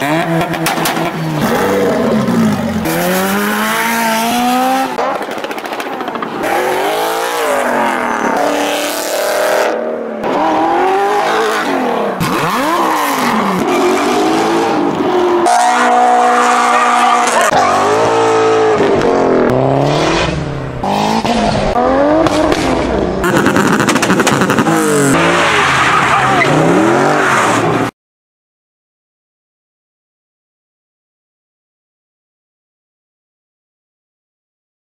Música